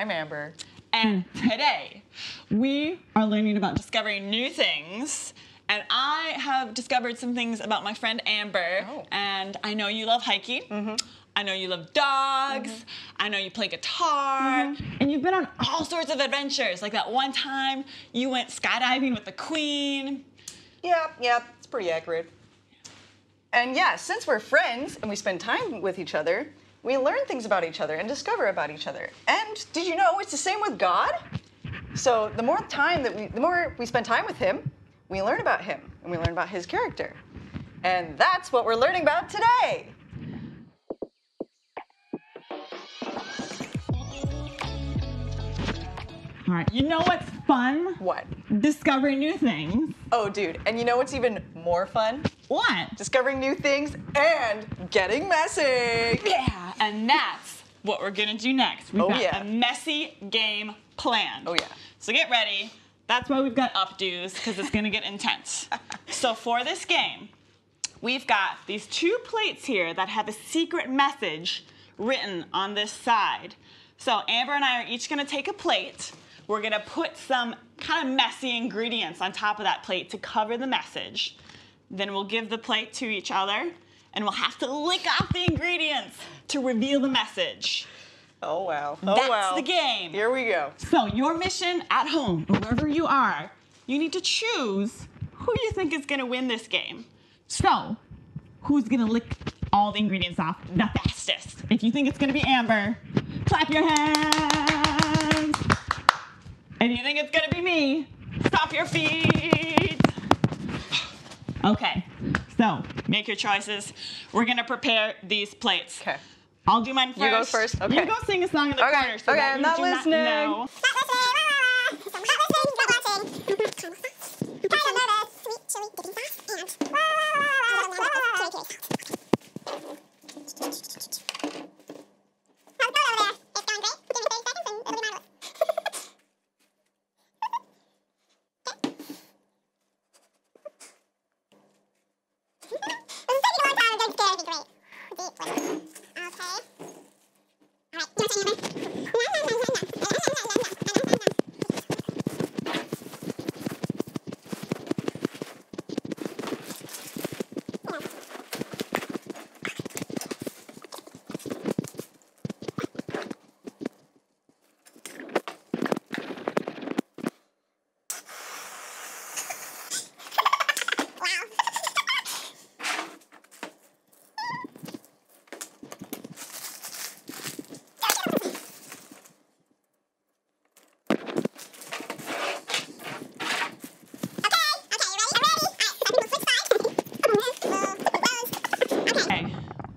is Rachel, And I'm Amber. and today we are learning about discovering new things. And I have discovered some things about my friend Amber. Oh. And I know you love hiking. Mm -hmm. I know you love dogs. I know you play guitar. Mm -hmm. And you've been on all sorts of adventures. Like that one time you went skydiving with the Queen. Yep, yep, it's pretty accurate. And yeah, since we're friends and we spend time with each other, we learn things about each other and discover about each other. And did you know it's the same with God? So the more time that we, the more we spend time with Him, we learn about Him and we learn about His character. And that's what we're learning about today. All right. You know what's fun? What? Discovering new things. Oh, dude, and you know what's even more fun? What? Discovering new things and getting messy. And that's what we're gonna do next. We've Oh, got yeah. a messy game planned. Oh, yeah. So get ready. That's why we've got updos, because it's gonna get intense. so for this game, we've got these two plates here that have a secret message written on this side. So Amber and I are each gonna take a plate. We're gonna put some kind of messy ingredients on top of that plate to cover the message. Then we'll give the plate to each other and we'll have to lick off the ingredients to reveal the message. Oh wow. Oh That's wow. the game. Here we go. So, your mission at home, wherever you are, you need to choose who you think is gonna win this game. So, who's gonna lick all the ingredients off the fastest? If you think it's gonna be Amber, clap your hands. If you think it's gonna be me, stop your feet. Okay, so make your choices. We're gonna prepare these plates. Okay. I'll do mine first. You go first? Okay. You go sing a song in the Okay, corner so okay, that I'm not do listening. know. Okay,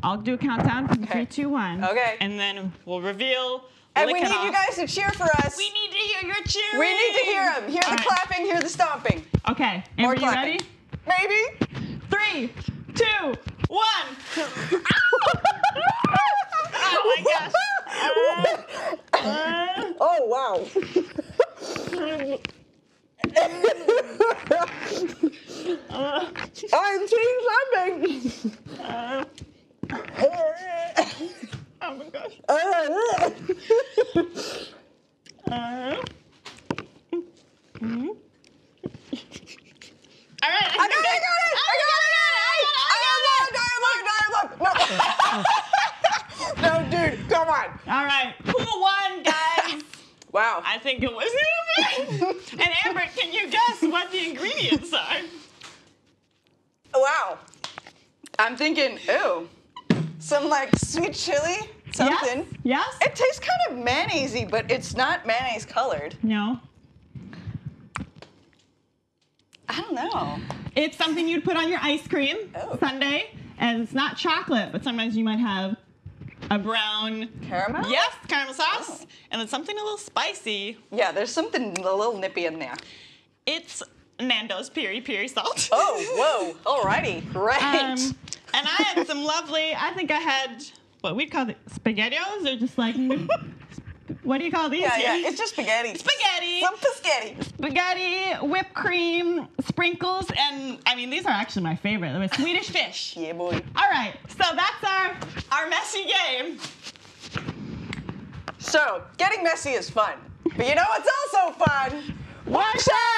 I'll do a countdown from Okay. three, two, one. Okay. And then we'll reveal. And we need you guys to cheer for us. We need to hear your cheering. We need to hear them. Hear All the right. clapping, hear the stomping. Okay, More Amber, you clapping. ready? Maybe. Three, two, one. oh my gosh. Uh, Oh wow. I'm seeing something. uh, oh my gosh. Uh, Uh, mhm. All right. I got it, I got it, I got it, I got it, I got it, look, look, look, no, dude, come on. All right. Who won, guys? Wow. I think it was Amber. and Amber, can you guess what the ingredients are? Wow. I'm thinking, ooh, some like sweet chili, something. Yes? yes? It tastes kind of mayonnaisey, but it's not mayonnaise colored. no. I don't know. It's something you'd put on your ice cream Oh. sundae, and it's not chocolate, but sometimes you might have a brown. Caramel? Yes, caramel sauce, Oh. and it's something a little spicy. Yeah, there's something a little nippy in there. It's Nando's piri piri salt. Oh, whoa. Alrighty. Great. Um, and I had some lovely. I think I had what we'd call it spaghettios, or just like what do you call these? yeah, yeah. It's just spaghetti. spaghetti. Some spaghetti. spaghetti, whipped cream, sprinkles, and I mean these are actually my favorite. The Swedish fish. Yeah, boy. All right, so that's our our messy game. So, getting messy is fun. But you know what's also fun? Watch it!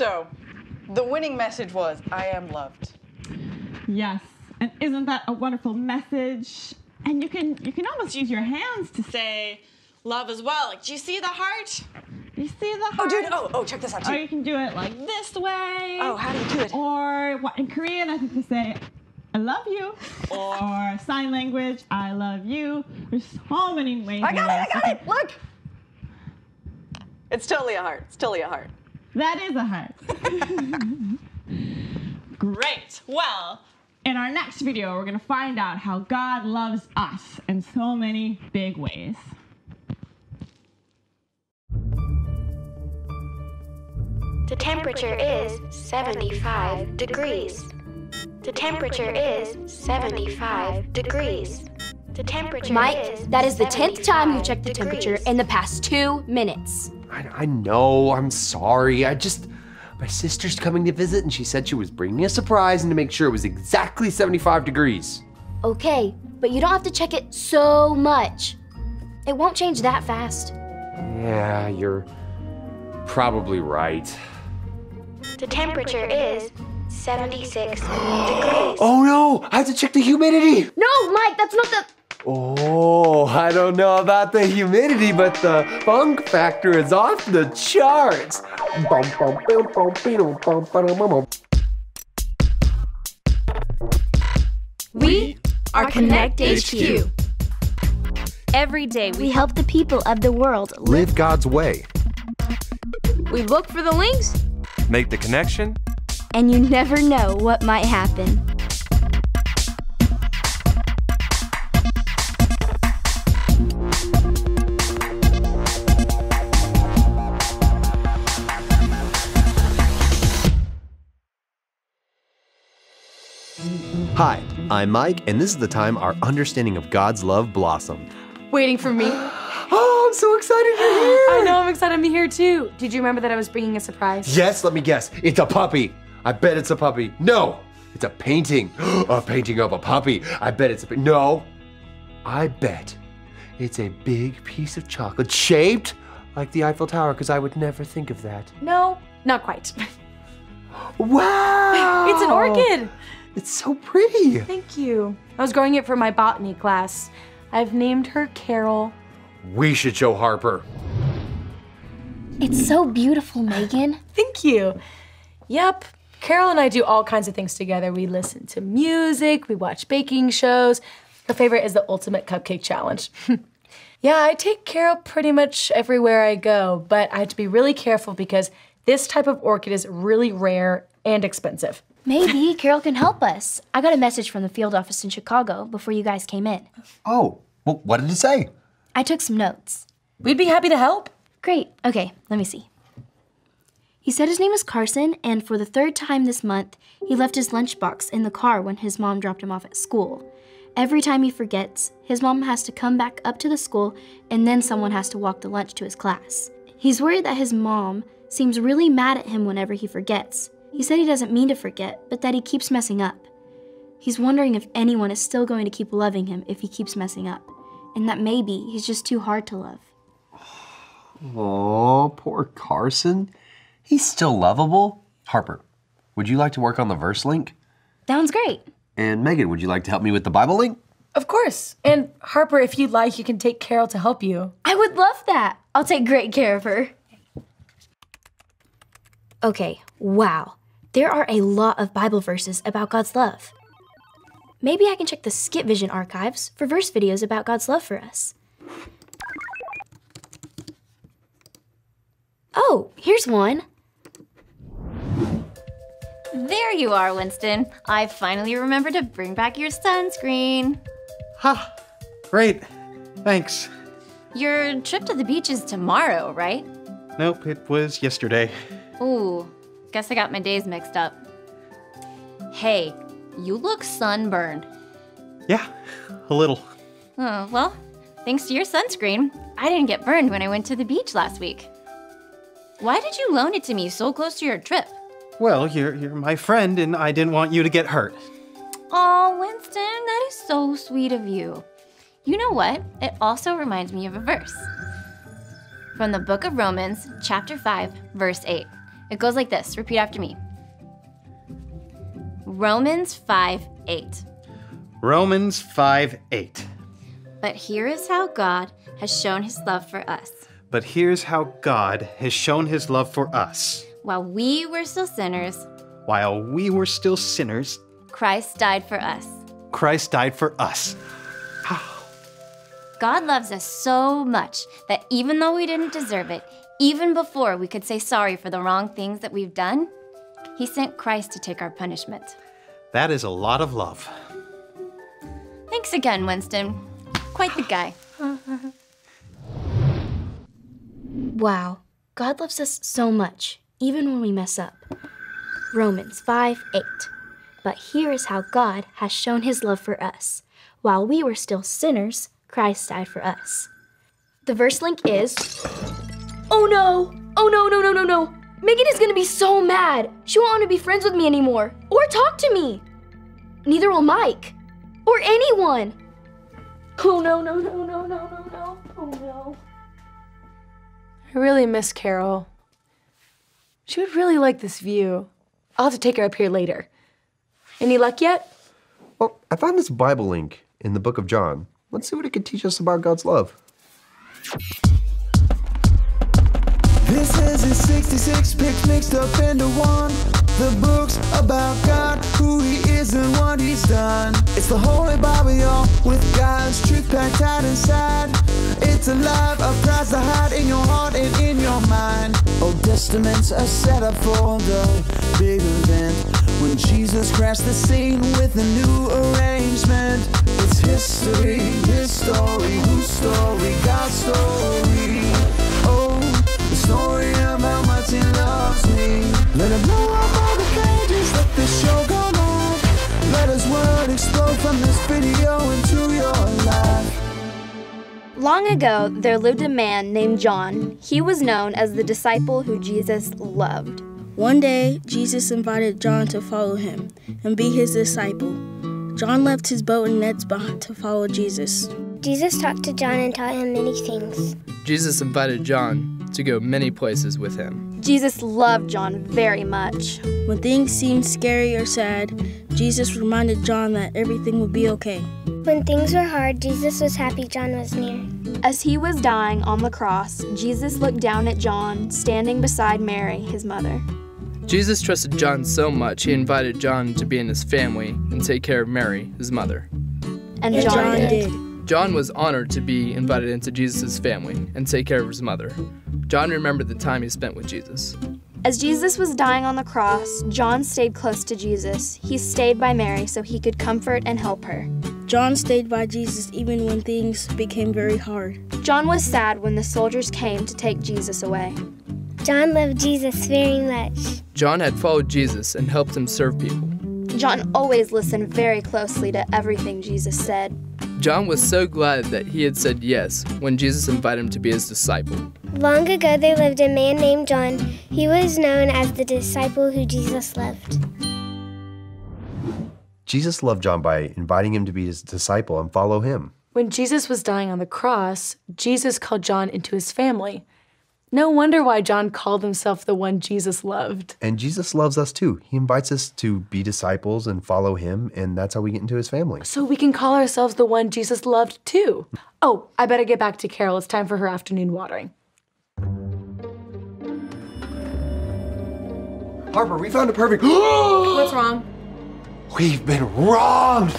So, the winning message was I am loved. Yes. And isn't that a wonderful message? And you can you can almost use your hands to say love as well. Like, do you see the heart? You see the Oh, dude, oh, oh, check this out Or too. you can do it like this way. Oh, how do you do it? Or what in Korean, I think they say, I love you. Or sign language, I love you. There's so many ways. I got it, I got it, look! It's totally a heart. It's totally a heart. That is a heart. Great. Well, in our next video, we're going to find out how God loves us in so many big ways. The temperature is 75 degrees. The temperature is 75 degrees. The temperature Mike, is that is the 10th time you checked the 75 temperature degrees. in the past two minutes. I, I know, I'm sorry. I just. My sister's coming to visit and she said she was bringing a surprise and to make sure it was exactly 75 degrees. Okay, but you don't have to check it so much. It won't change that fast. Yeah, you're probably right. The temperature is 76 degrees. Oh no! I have to check the humidity! No, Mike, that's not the. Oh, I don't know about the humidity, but the funk factor is off the charts. We are Connect HQ. Every day we help the people of the world live God's way. We look for the links, make the connection, and you never know what might happen. Hi, I'm Mike, and this is the time our understanding of God's love blossomed. Waiting for me. Oh, I'm so excited you're here. I know, I'm excited to be here too. Did you remember that I was bringing a surprise? Yes, let me guess. It's a puppy. I bet it's a puppy. No, it's a painting. a painting of a puppy. I bet it's a. No, I bet it's a big piece of chocolate shaped like the Eiffel Tower because I would never think of that. No, not quite. Wow! it's an orchid. It's so pretty. Thank you. I was growing it for my botany class. I've named her Carol. We should show Harper. It's so beautiful, Megan. Thank you. Yep. Carol and I do all kinds of things together. We listen to music, we watch baking shows. Her favorite is the Ultimate Cupcake Challenge. yeah, I take Carol pretty much everywhere I go, but I have to be really careful because this type of orchid is really rare and expensive. Maybe Carol can help us. I got a message from the field office in Chicago before you guys came in. Oh, well, what did it say? I took some notes. We'd be happy to help. Great. Okay, let me see. He said his name was Carson, and for the third time this month, he left his lunchbox in the car when his mom dropped him off at school. Every time he forgets, his mom has to come back up to the school, and then someone has to walk the lunch to his class. He's worried that his mom seems really mad at him whenever he forgets. He said he doesn't mean to forget, but that he keeps messing up. He's wondering if anyone is still going to keep loving him if he keeps messing up, and that maybe he's just too hard to love. Oh, poor Carson. He's still lovable. Harper, would you like to work on the verse link? Sounds great. And Megan, would you like to help me with the Bible link? Of course. And Harper, if you'd like, you can take Carol to help you. I would love that. I'll take great care of her. Okay, wow. There are a lot of Bible verses about God's love. Maybe I can check the Skip Vision archives for verse videos about God's love for us. Oh, here's one. There you are, Winston. I finally remembered to bring back your sunscreen. Ha! Great. Thanks. Your trip to the beach is tomorrow, right? Nope, it was yesterday. Ooh, guess I got my days mixed up. Hey, you look sunburned. Yeah, a little. Oh, well, thanks to your sunscreen, I didn't get burned when I went to the beach last week. Why did you loan it to me so close to your trip? Well, you're you're my friend and I didn't want you to get hurt. Oh, Winston, that is so sweet of you. You know what? It also reminds me of a verse. From the book of Romans, chapter 5, verse 8. It goes like this repeat after me Romans 5, 8. Romans 5 8. But here is how God has shown his love for us. But here's how God has shown his love for us. While we were still sinners, While we were still sinners, Christ died for us. Christ died for us. God loves us so much that even though we didn't deserve it, even before we could say sorry for the wrong things that we've done, He sent Christ to take our punishment. That is a lot of love. Thanks again, Winston. Quite the guy. Wow, God loves us so much, even when we mess up. Romans 5 8. But here is how God has shown his love for us. While we were still sinners, Christ died for us. The verse link is Oh no! Oh no, no, no, no, no! Megan is gonna be so mad! She won't want to be friends with me anymore, or talk to me! Neither will Mike, or anyone! Oh no, no, no, no, no, no, no, oh no. I really miss Carol. She would really like this view. I'll have to take her up here later. Any luck yet? Well, I found this Bible link in the book of John. Let's see what it could teach us about God's love. This is his 66 picks mixed up into one. The books about God, who he is and what he's done. It's the Holy Bible, y'all, with God's truth packed tight inside. It's alive, a prize to hide in your heart and in your mind. Old Testaments are set up for the big event. When Jesus crashed the scene with a new arrangement. It's history, his story, whose story, God's story. The story of how much he loves me. Let it blow up all the pages, let this show go on. Let his word explode from this video into your life. Long ago, there lived a man named John. He was known as the disciple who Jesus loved. One day, Jesus invited John to follow him and be his disciple. John left his boat and nets behind to follow Jesus. Jesus talked to John and taught him many things. Jesus invited John to go many places with him. Jesus loved John very much. When things seemed scary or sad, Jesus reminded John that everything would be okay. When things were hard, Jesus was happy John was near. As he was dying on the cross, Jesus looked down at John, standing beside Mary, his mother. Jesus trusted John so much, he invited John to be in his family and take care of Mary, his mother. And, And John, John did. did. John was honored to be invited into Jesus' family and take care of his mother. John remembered the time he spent with Jesus. As Jesus was dying on the cross, John stayed close to Jesus. He stayed by Mary so he could comfort and help her. John stayed by Jesus even when things became very hard. John was sad when the soldiers came to take Jesus away. John loved Jesus very much. John had followed Jesus and helped him serve people. John always listened very closely to everything Jesus said. John was so glad that he had said yes when Jesus invited him to be his disciple. Long ago, there lived a man named John. He was known as the disciple who Jesus loved. Jesus loved John by inviting him to be his disciple and follow him. When Jesus was dying on the cross, Jesus called John into his family. No wonder why John called himself the one Jesus loved. And Jesus loves us too. He invites us to be disciples and follow him, and that's how we get into his family. So we can call ourselves the one Jesus loved too. Oh, I better get back to Carol. It's time for her afternoon watering. Harper, we found a perfect. What's wrong? We've been wronged.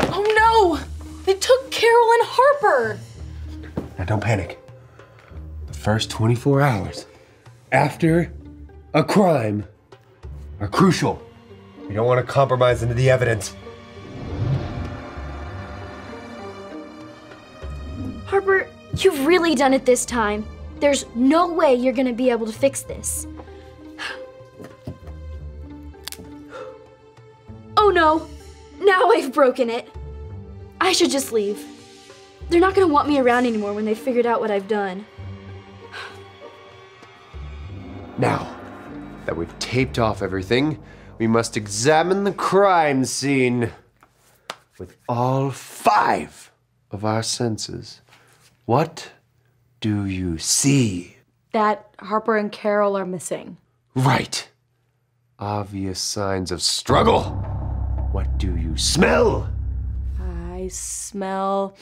Oh no! They took Carol and Harper! Now don't panic. First 24 hours after a crime are crucial. We don't want to compromise into the evidence. Harper, you've really done it this time. There's no way you're gonna be able to fix this. Oh no! Now I've broken it. I should just leave. They're not gonna want me around anymore when they've figured out what I've done. Now that we've taped off everything, we must examine the crime scene with all five of our senses. What do you see? That Harper and Carol are missing. Right. Obvious signs of struggle. What do you smell? I smell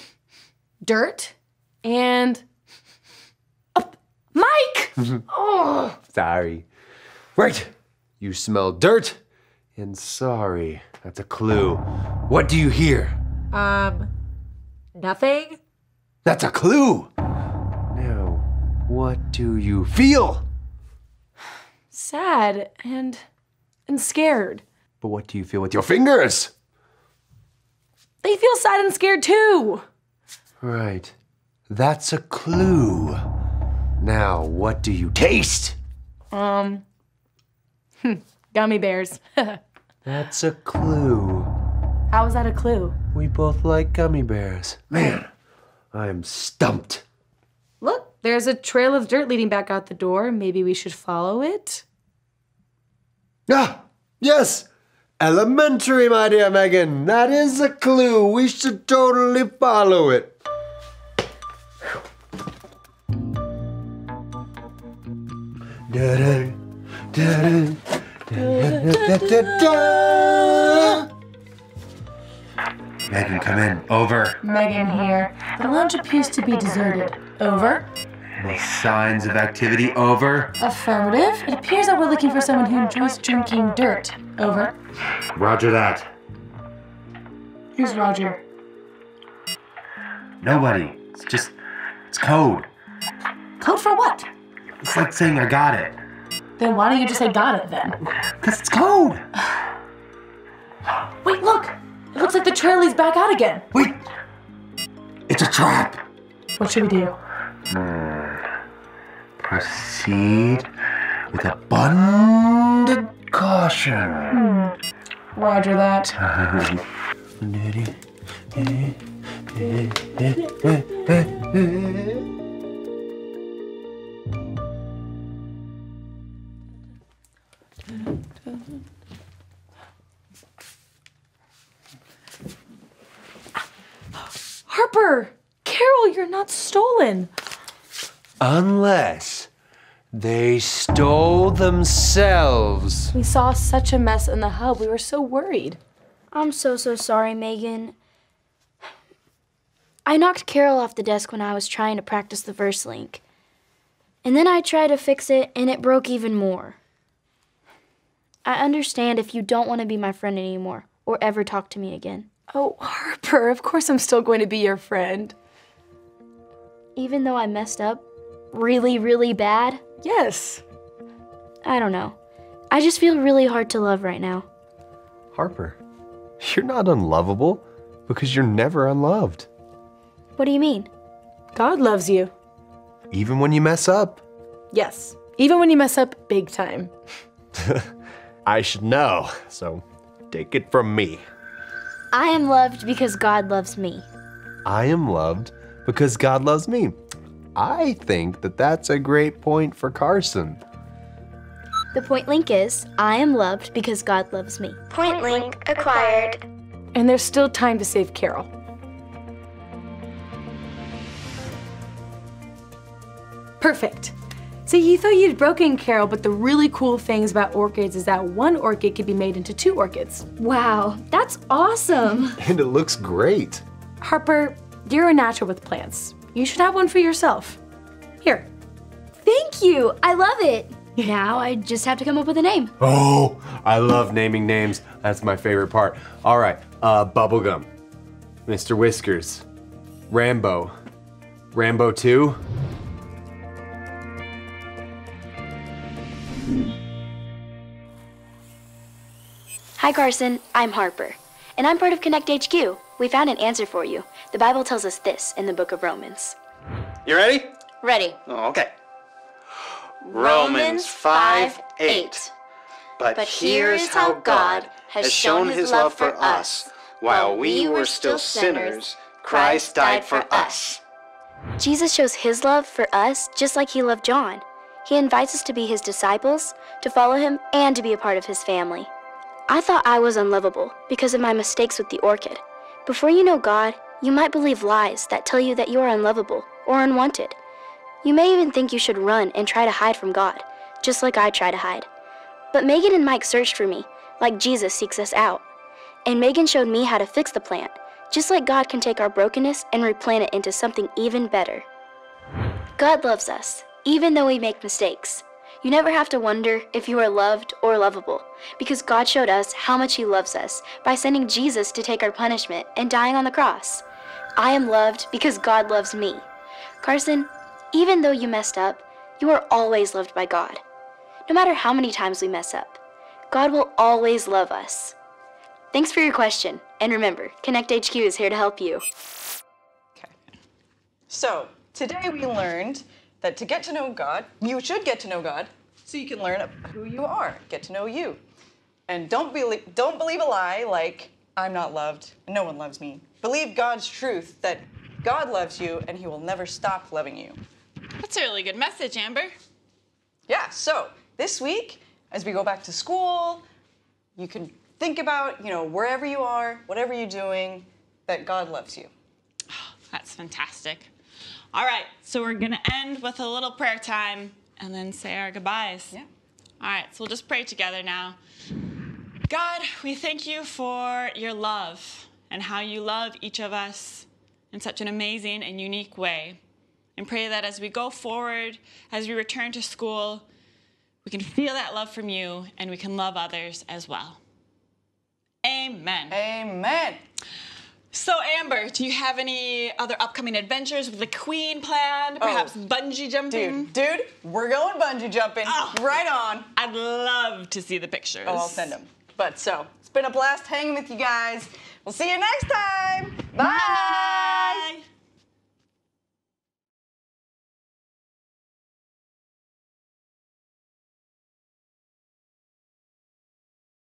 dirt and. Oh! Sorry. Right. You smell dirt and sorry. That's a clue. What do you hear? Um, nothing? That's a clue. Now, what do you feel? Sad and. and scared. But what do you feel with your fingers? They feel sad and scared too. Right. That's a clue. Now, what do you taste? Um, hmm, gummy bears. That's a clue. How is that a clue? We both like gummy bears. Man, I'm stumped. Look, there's a trail of dirt leading back out the door. Maybe we should follow it. Ah, yes! Elementary, my dear Megan. That is a clue. We should totally follow it. Megan, come in. Over. Megan here. The lounge appears to be deserted. Over. Any signs of activity? Over. Affirmative. It appears that we're looking for someone who enjoys drinking dirt. Over. Roger that. Who's Roger? Nobody. It's just, it's code. Code for what? It's like saying I got it. Then why don't you just say got it then? Because it's code. Wait, look! It looks like the trail leads back out again. Wait! It's a trap. What should we do? Hmm. Proceed with abundant caution. Hmm. Roger that. stolen. Unless they stole themselves. We saw such a mess in the hub. We were so worried. I'm so, so sorry, Megan. I knocked Carol off the desk when I was trying to practice the verse link. And then I tried to fix it, and it broke even more. I understand if you don't want to be my friend anymore or ever talk to me again. Oh, Harper, of course I'm still going to be your friend. Even though I messed up really, really bad? Yes. I don't know. I just feel really hard to love right now. Harper, you're not unlovable because you're never unloved. What do you mean? God loves you. Even when you mess up. Yes. Even when you mess up big time. I should know, so take it from me. I am loved because God loves me. I am loved because God loves me. I think that that's a great point for Carson. The point link is I am loved because God loves me. Point link acquired. And there's still time to save Carol. Perfect. So you thought you'd broken Carol, but the really cool things about orchids is that one orchid could be made into two orchids. Wow, that's awesome. And it looks great. Harper, you're a natural with plants. You should have one for yourself. Here. Thank you. I love it. Now I just have to come up with a name. Oh, I love naming names. That's my favorite part. All right, uh, Bubblegum, Mr. Whiskers, Rambo, Rambo 2. Hi, Carson. I'm Harper, and I'm part of Connect HQ. We found an answer for you. The Bible tells us this in the book of Romans. You ready? Ready. Oh, okay. Romans 5 8. But, here is how God has shown his love for us. While we were still sinners, Christ died for us. Jesus shows his love for us just like he loved John. He invites us to be his disciples, to follow him, and to be a part of his family. I thought I was unlovable because of my mistakes with the orchid. Before you know God, you might believe lies that tell you that you are unlovable or unwanted. You may even think you should run and try to hide from God, just like I try to hide. But Megan and Mike searched for me, like Jesus seeks us out. And Megan showed me how to fix the plant, just like God can take our brokenness and replant it into something even better. God loves us, even though we make mistakes. You never have to wonder if you are loved or lovable, because God showed us how much He loves us by sending Jesus to take our punishment and dying on the cross. I am loved because God loves me. Carson, even though you messed up, you are always loved by God. No matter how many times we mess up, God will always love us. Thanks for your question, and remember, Connect HQ is here to help you. Okay. So, today we learned that to get to know God, you should get to know God so you can learn who you are, get to know you. And don't believe, don't believe a lie like, I'm not loved, no one loves me. Believe God's truth that God loves you and he will never stop loving you. That's a really good message, Amber. Yeah, so this week, as we go back to school, you can think about, you know, wherever you are, whatever you're doing, that God loves you. Oh, that's fantastic. All right, so we're gonna end with a little prayer time and then say our goodbyes. Yeah. All right, so we'll just pray together now. God, we thank you for your love and how you love each of us in such an amazing and unique way. And pray that as we go forward, as we return to school, we can feel that love from you and we can love others as well. Amen. Amen. So, Amber, do you have any other upcoming adventures with the Queen planned? Oh, Perhaps bungee jumping? Dude, dude, we're going bungee jumping. Oh, right on. I'd love to see the pictures. Oh, I'll send them. But so, it's been a blast hanging with you guys. We'll see you next time. Bye.